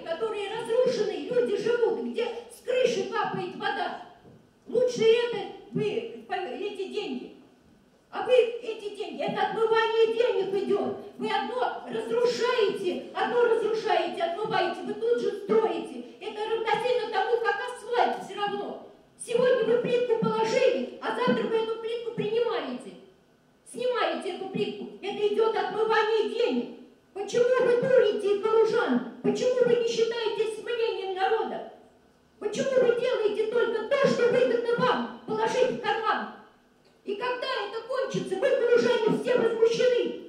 которые разрушены, люди живут, где с крыши капает вода. Лучше это вы эти деньги. А вы эти деньги, это отмывание денег идет. Вы одно разрушаете, одно разрушаете, отмываете, вы тут же строите. Это равносильно тому, как асфальт все равно. Сегодня вы плитку положили, а завтра вы эту плитку принимаете. Снимаете эту плитку. Это идет отмывание денег. Почему вы дурите калужан? Почему вы не считаетесь с мнением народа? Почему вы делаете только то, что выгодно вам положить в карман? И когда это кончится, вы, калужане, все возмущены.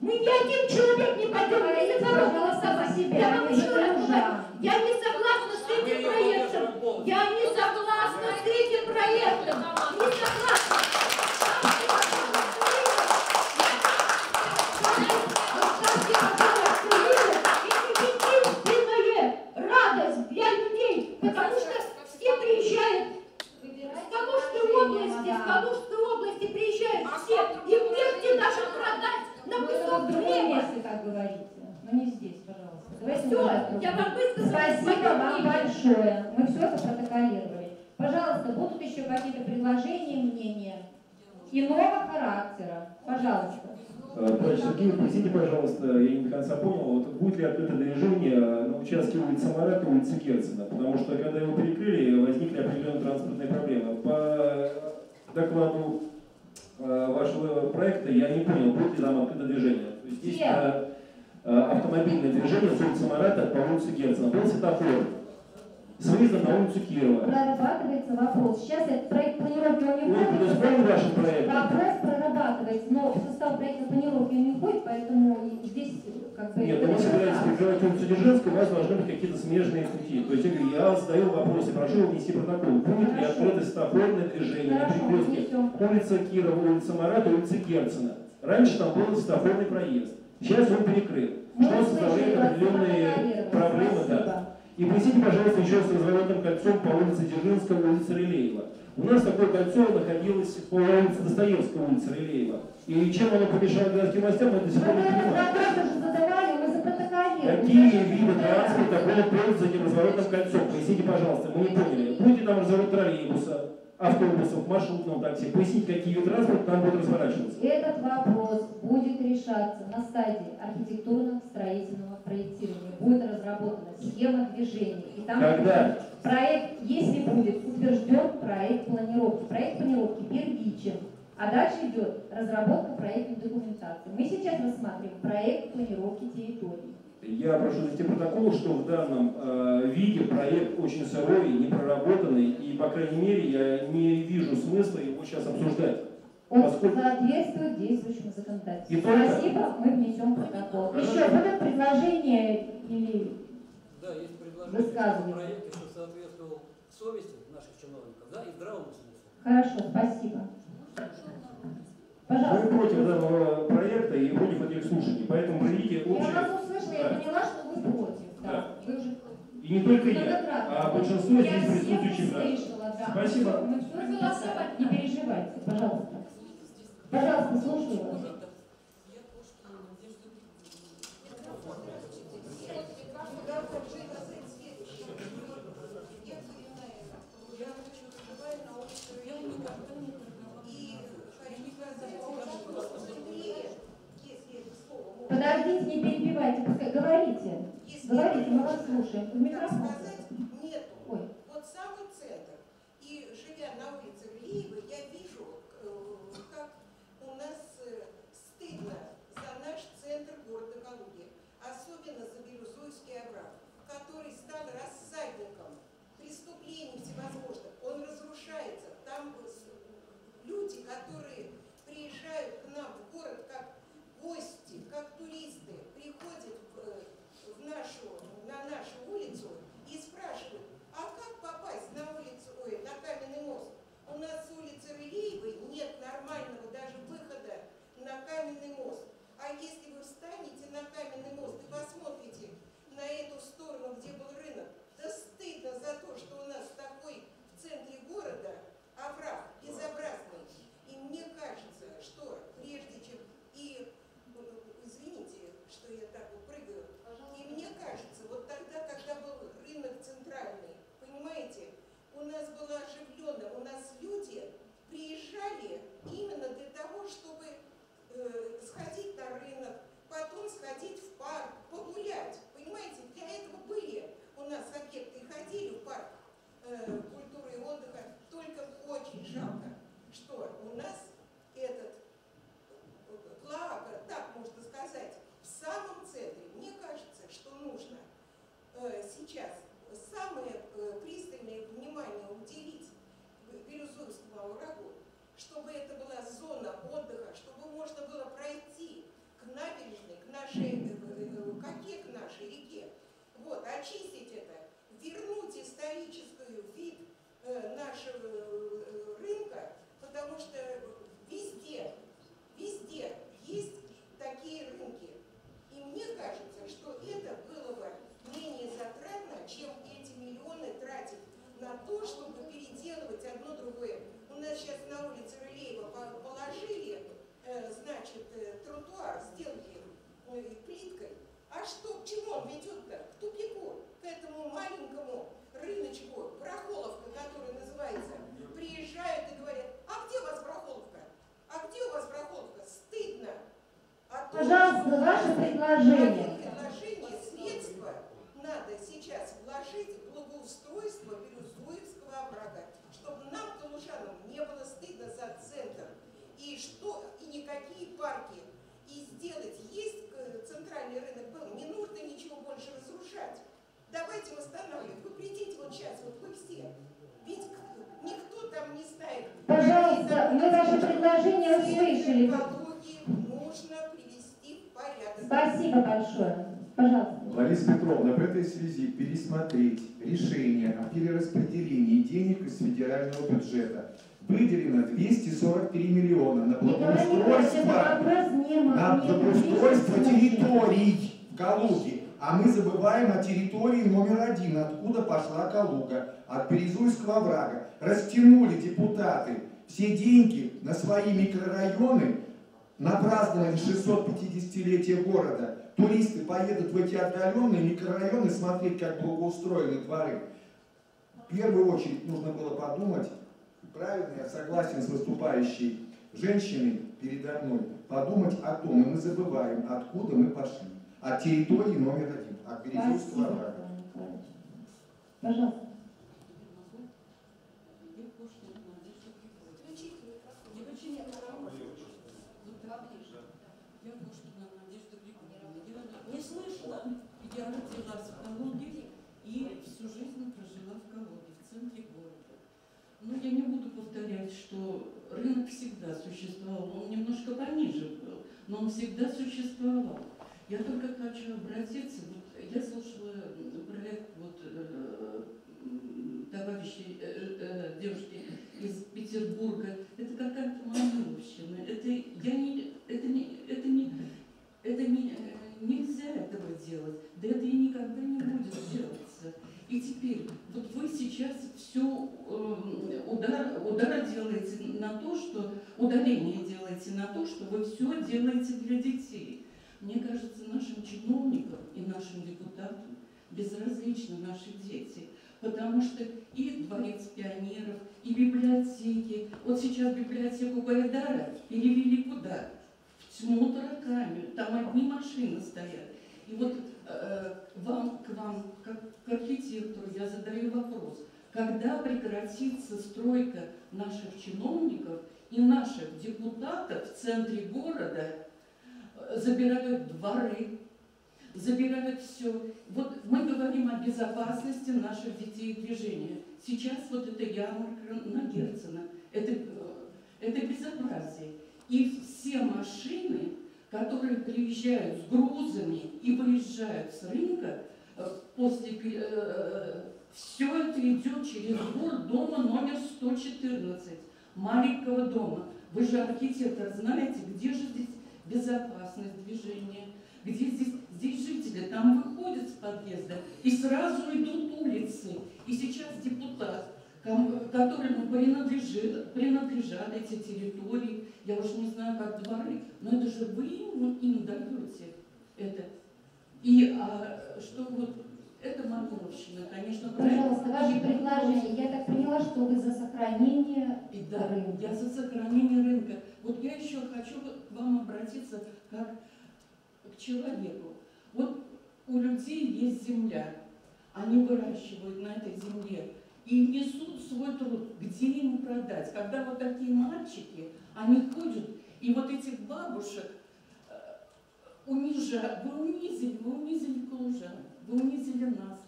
Мы ни один человек не пойдем ни за кого голосовать. Я вам еще раз говорю, я не согласна с этим проектом. Я не согласна с этим проектом. Не согласна. радость для людей, потому что все приезжают в Калужской области, в Калужской области приезжают все, им негде даже продать на кусок хлеба. как говорите, но не здесь, пожалуйста. Давайте Все, мы я вам высказала Спасибо свое вам мнение. большое. Мы все это протоколировали. Пожалуйста, будут еще какие-то предложения, мнения иного характера? Пожалуйста. Товарищ Сергей, простите, пожалуйста, я не до конца понял, вот будет ли открыто движение на участке улицы Марата и улицы Герцена, потому что когда его перекрыли, возникли определенные транспортные проблемы. По докладу э, вашего проекта я не понял, будет ли там открыто движение. То есть э, э, автомобильное движение с улицы Марата по улице Герцена. Был светофор с выездом на улицу Кирова. Прорабатывается вопрос. Сейчас этот проект планировки он не входит. предусмотрен вашим проектом? Вопрос прорабатывается, но в состав проектной планировки он не входит, поэтому здесь как бы... Нет, ну вы собираетесь перекрывать улицу Дзержинскую, у вас должны быть какие-то смежные пути. То есть я говорю, я задаю вопрос и прошу внести протокол. Будет ли открыто светофорное движение на перекрестке улица Кирова, улица Марата, улица Герцена? Раньше там был светофорный проезд. Сейчас он перекрыт. Что составляет определенные проблемы, да. И принесите, пожалуйста, еще с разворотным кольцом по улице Дзержинская, улице Релеева. У нас такое кольцо находилось по улице Достоевского, улице Релеева. И чем оно помешало городским властям, мы до сих пор не понимаем. Какие виды транспорта будут пользоваться этим разворотным кольцом? Поясните, пожалуйста, мы не поняли. Будет там разворот троллейбуса, автобусов, маршрутного такси? Поясните, какие виды транспорта там будут разворачиваться? Этот вопрос будет решаться на стадии архитектурно-строительного проектирования. Будет разработана схема движения. И там Когда? проект, если будет утвержден проект планировки. Проект планировки первичен. А дальше идет разработка проектной документации. Мы сейчас рассматриваем проект планировки территории. Я прошу завести протокол, что в данном э, виде проект очень сырой, непроработанный, и, по крайней мере, я не вижу смысла его сейчас обсуждать. Он Поскольку- соответствует действующему законодательству. И только- Спасибо, мы внесем протокол. Хорошо. Еще будут предложения или Да, есть предложение, проект еще соответствовал совести наших чиновников, да, и здравому смыслу. Хорошо, спасибо. Мы Пожалуйста. против данного проекта и против этих слушаний, поэтому проведите Я общее... вас услышала, я Да. поняла, что вы против. Да. Да. Вы уже И не только я, а большинство здесь присутствующих граждан. да. Спасибо. Мы все голосовать, не переживайте, пожалуйста. Пожалуйста, слушаю вас. Подождите, не перебивайте, говорите. Говорите, мы вас слушаем. В микрофон. Нету. Ой. Вот самый центр. И живя на улице Глиева, я вижу, э, как у нас э, стыдно за наш центр города Калуги. Особенно за Бирюзуевский овраг, который стал рассадником преступлений всевозможных. Он разрушается. Там с- люди, которые приезжают к нам в город как гости, как туристы, приходят в, э, в нашу, на нашу улицу и спрашивают, а как попасть на улицу, ой, на каменный мост? У нас с улицы Рылеевой нет нормального даже выхода на каменный мост. А если вы встанете на каменный мост и посмотрите на эту сторону, где был рынок, да стыдно за то, что у нас такой в центре города овраг безобразный. И мне в парк, погулять. Понимаете, для этого были у нас объекты и ходили в парк э, культуры и отдыха. Только очень жалко, что у нас этот э, клоака, так можно сказать, в самом центре. Мне кажется, что нужно э, сейчас самое э, пристальное внимание уделить Бирюзовскому оврагу, чтобы это была зона отдыха, чтобы можно было пройти к набережной, к нашей, э, э, к нашей реке. Вот, очистить это, вернуть историческую вид э, нашего э, рынка, потому что везде, везде есть такие рынки. И мне кажется, что это было бы менее затратно, чем эти миллионы тратить на то, чтобы переделывать одно другое. У нас сейчас на улице Рылеева по- положили, э, значит, тротуар, сделали плиткой. А что, к чему он ведет-то? К тупику, к этому маленькому рыночку, Брахоловка, который называется. Приезжают и говорят, а где у вас Брахоловка? А где у вас Брахоловка? Стыдно. А то, Пожалуйста, ваше предложение. предложение, средства надо сейчас вложить в благоустройство Бирюзуевского оврага, чтобы нам, калужанам, не было стыдно за центр. И что, и никакие парки. И сделать, есть центральный рынок был, не нужно ничего больше разрушать. Давайте восстанавливать. Вы придите вот сейчас, вот вы все. Ведь никто там не знает. Пожалуйста, мы ваше предложение услышали. нужно привести в порядок. Спасибо большое. Пожалуйста. Лариса Петровна, в этой связи пересмотреть решение о перераспределении денег из федерального бюджета. Выделено 243 миллиона на благоустройство, на благоустройство территорий в Калуге. А мы забываем о территории номер один, откуда пошла Калуга, от Березуйского оврага. Растянули депутаты все деньги на свои микрорайоны, на празднование 650-летия города. Туристы поедут в эти отдаленные микрорайоны смотреть, как благоустроены дворы. В первую очередь нужно было подумать, правильно, я согласен с выступающей женщиной передо мной, подумать о том, и мы забываем, откуда мы пошли. От территории номер один, от. Николай Николаевич. Пожалуйста. Включите микрофон. Я Кошкина Надежда Григорьевна. Я не слышала. Я родилась в Калуге и всю жизнь прожила в Калуге, в центре города. Но я не буду повторять, что рынок всегда существовал. Он немножко пониже был, но он всегда существовал. Я только хочу обратиться, вот я слушала м, проект вот, э, м, товарищей, э, э, девушки из Петербурга. Это какая-то маневщина. Это, я не, это, не, это, не, это не, э, нельзя этого делать. Да это и никогда не будет делаться. И теперь, вот вы сейчас все удар, удар делаете на то, что ударение делаете на то, что вы все делаете для детей. Мне кажется, нашим чиновникам и нашим депутатам безразличны наши дети. Потому что и дворец пионеров, и библиотеки. Вот сейчас библиотеку Гайдара перевели куда? В тьму тараками. Там одни машины стоят. И вот э, вам, к вам, как к архитектору, я задаю вопрос. Когда прекратится стройка наших чиновников и наших депутатов в центре города э, забирают дворы, забирают все. Вот мы говорим о безопасности наших детей и движения. Сейчас вот это ярмарка на Герцена, это, э, это безобразие. И все машины, которые приезжают с грузами и выезжают с рынка, э, после все это идет через двор дома номер 114, маленького дома. Вы же архитектор, знаете, где же здесь безопасность движения, где здесь, здесь жители, там выходят с подъезда и сразу идут улицы. И сейчас депутат, которому принадлежит, принадлежат эти территории, я уж не знаю, как дворы, но это же вы им, им даете это. И а, что вот это Морковщина, конечно, Пожалуйста, ваше предложение. Я так поняла, что вы за сохранение И да, рынка. я за сохранение рынка. Вот я еще хочу к вам обратиться как к человеку. Вот у людей есть земля, они выращивают на этой земле и несут свой труд. Где им продать? Когда вот такие мальчики, они ходят, и вот этих бабушек э, унижают. Вы унизили, вы унизили Калужан, вы унизили нас,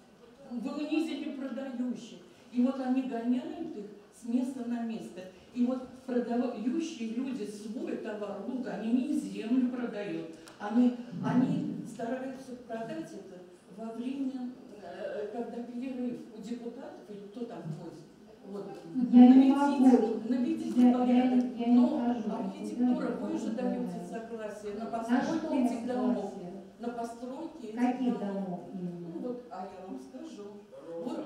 вы унизили продающих. И вот они гоняют их с места на место. И вот продающие люди свой товар, лук, они не землю продают, они, они стараются продать это во время, э, когда перерыв у депутатов или кто там ходит. Вот. Я не Наведите- могу. Наведите Я- порядок. я- я не Но архитектура, вы не же даете да. согласие на На постройки что этих домов. На постройки этих Каких домов. домов Ну вот, а я вам скажу. Вот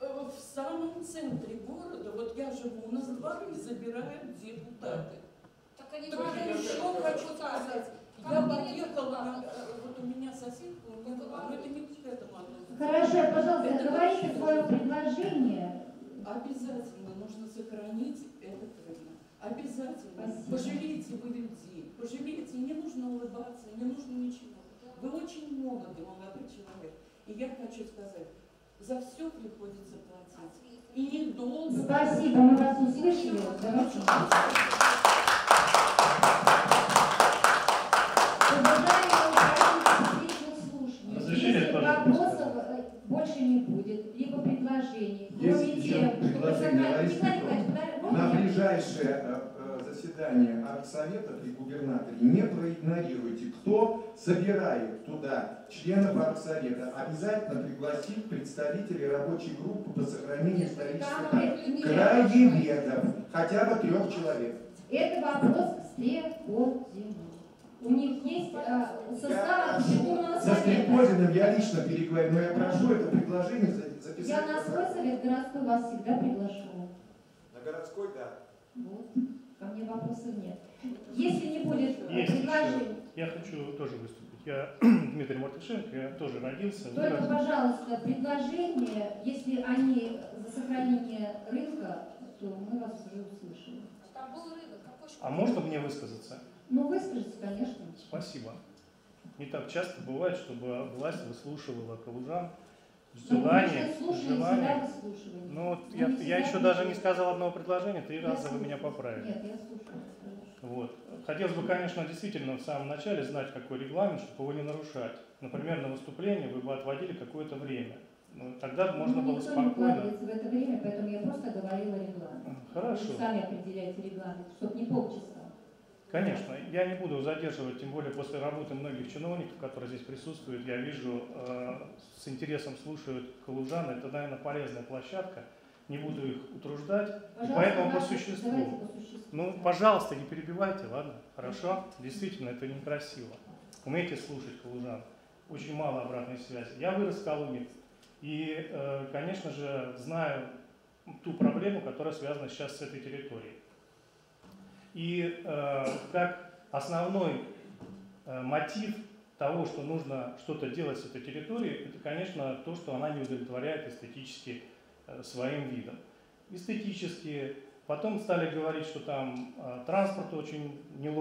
э, в самом центре города, вот я живу, у нас дворы забирают депутаты. Так они я еще хочу сказать. Я на- э, вот у меня соседка, но это не к этому относится. Хорошо, пожалуйста, Это говорите свое предложение. Обязательно нужно сохранить этот рынок. Обязательно. Спасибо. Пожалейте вы людей. Пожалейте, не нужно улыбаться, не нужно ничего. Вы очень молодый, молодой человек. И я хочу сказать, за все приходится платить. И недолго. Спасибо, мы вас услышали. Давайте. Уважаемые участники публичных слушаний, Разрешите если тоже вопросов больше не будет, либо предложений, Есть еще предложение, На ближайшее э, э, заседание арт-совета при губернаторе не проигнорируйте, кто собирает туда членов арт-совета. Обязательно пригласить представителей рабочей группы по сохранению исторических краеведов, хотя бы трех человек. Это вопрос к Стрекозину. У них есть э, состав За совета. Стрекозиным я лично переговорю, но я прошу это предложение за- Я записать. на свой совет городской вас всегда приглашу. На городской, да. Вот. Ко мне вопросов нет. Если не будет предложений, Я хочу тоже выступить. Я Дмитрий Мартышенко, я тоже родился. только, вырос. пожалуйста, предложения, если они за сохранение рынка, то мы вас уже услышали. Там был рынок, какой А можно мне высказаться? Ну, выскажите, конечно. Спасибо. Не так часто бывает, чтобы власть выслушивала калужан желанием. всегда выслушивание. Ну вот Но я, не я еще даже не сказал одного предложения, три Я раза вы меня поправили. Нет, я слушаю. Вот. Хотелось бы, конечно, действительно в самом начале знать, какой регламент, чтобы его не нарушать. Например, на выступление вы бы отводили какое-то время. Ну, тогда бы можно ну, было не спокойно. укладывается в это время, поэтому я просто говорила регламент. Хорошо. Вы сами определяете регламент, чтобы не полчаса. Конечно, я не буду задерживать, тем более после работы многих чиновников, которые здесь присутствуют, я вижу, э, с интересом слушают калужан, это, наверное, полезная площадка, не буду их утруждать, и поэтому по существу. по существу. Ну, пожалуйста, не перебивайте, ладно? Хорошо? Действительно, это некрасиво. Умейте слушать калужан. Очень мало обратной связи. Я вырос в Калуге. И, э, конечно же, знаю ту проблему, которая связана сейчас с этой территорией. И э, как основной э, мотив того, что нужно что-то делать с этой территорией, это, конечно, то, что она не удовлетворяет эстетически э, своим видом. Эстетически, потом стали говорить, что там э, транспорт очень неловко.